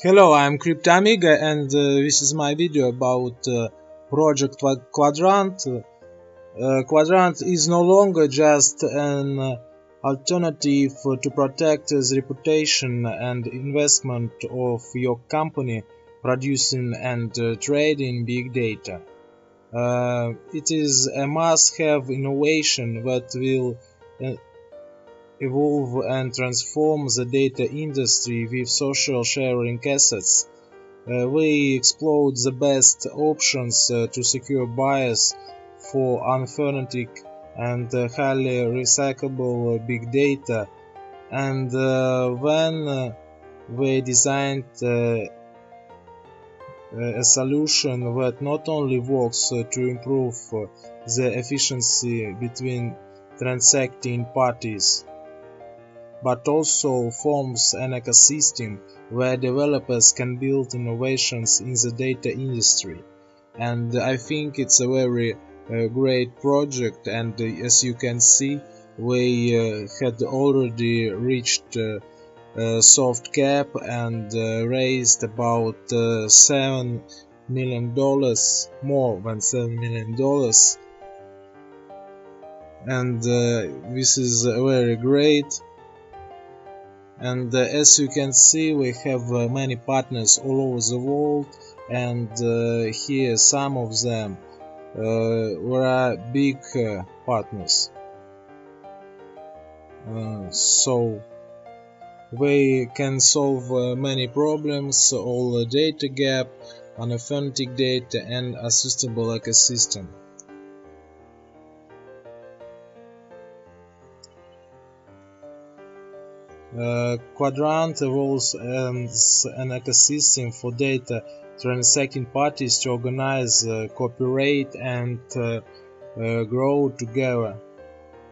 Hello, I'm Cryptamiga and uh, this is my video about uh, Project Quadrant. Uh, Quadrant is no longer just an uh, alternative to protect the reputation and investment of your company producing and uh, trading big data. Uh, it is a must-have innovation that will evolve and transform the data industry with social sharing assets. Uh, we explored the best options uh, to secure bias for unfanatic and uh, highly recyclable uh, big data and uh, when uh, we designed a solution that not only works to improve the efficiency between transacting parties but also forms an ecosystem where developers can build innovations in the data industry. And I think it's a very uh, great project and uh, as you can see we uh, had already reached uh, soft cap and uh, raised about uh, 7 million dollars more than 7 million dollars and this is very great and uh, as you can see we have uh, many partners all over the world and uh, here some of them were big partners so we can solve uh, many problems, all the data gap, unauthentic data and a suitable ecosystem. Quadrant evolves as an ecosystem for data transacting parties to organize, uh, cooperate, and uh, uh grow together.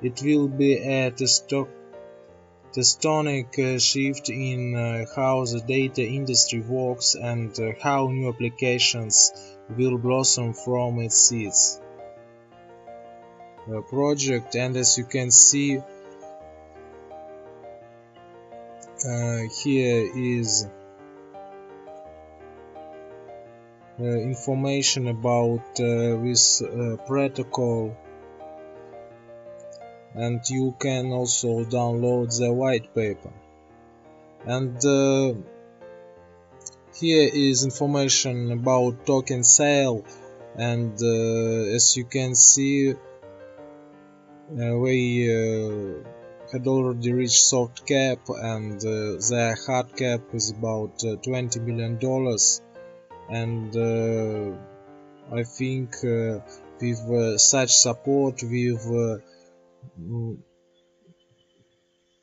It will be a uh, shift in uh, how the data industry works and how new applications will blossom from its seeds. project and as you can see uh, here is uh, information about uh, this uh, protocol. And you can also download the white paper. And uh, here is information about token sale. And uh, as you can see we had already reached soft cap and uh, their hard cap is about uh, 20 million dollars. And uh, I think uh, with uh, such support with uh, mm,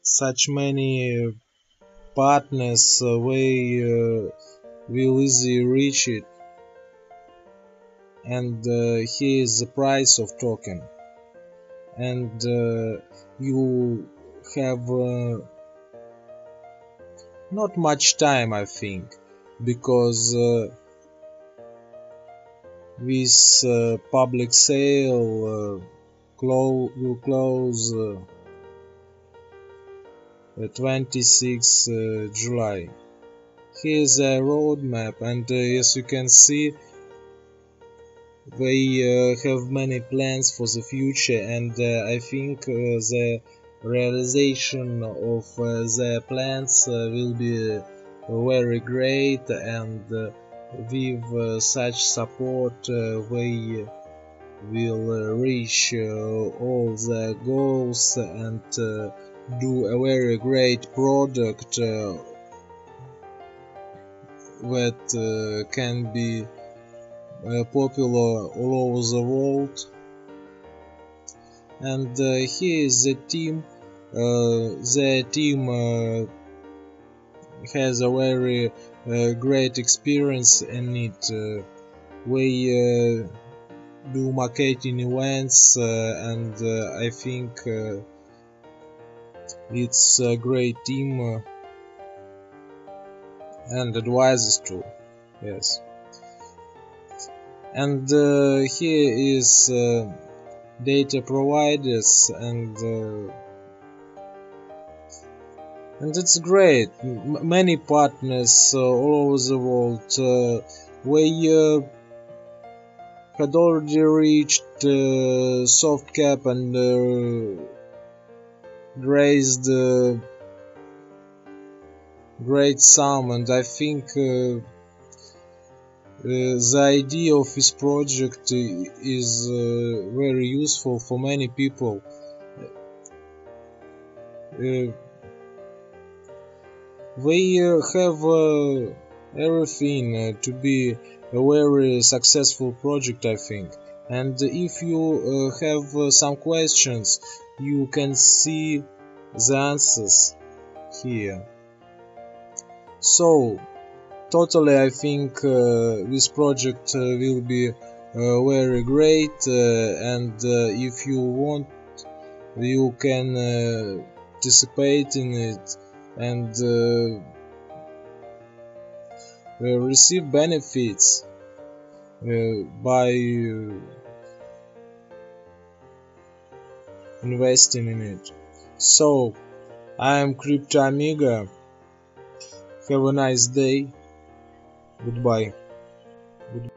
such many partners we will easily reach it. And here is the price of token. And you have uh, not much time I think because uh, this uh, public sale uh, clo will close uh, 26 uh, July. Here's a roadmap and as you can see they have many plans for the future and I think the realization of uh, the plans uh, will be very great and uh, with such support we will reach all the goals and do a very great product that can be popular all over the world. And uh, here is the team the team uh, has a very great experience in it. We do marketing events and I think it's a great team and advisors too yes. And uh, here is uh, data providers and uh, and it's great. M many partners uh, all over the world. Uh, we uh, had already reached uh, soft cap and uh, raised uh, great sum, and I think. Uh, the idea of this project is very useful for many people. Uh, they have everything to be a very successful project, I think. And if you have some questions, you can see the answers here. So, totally I think uh, this project uh, will be uh, very great and if you want you can participate in it and uh, receive benefits uh, by uh, investing in it. So, I am Crypto Amiga. Have a nice day. Goodbye. Goodbye.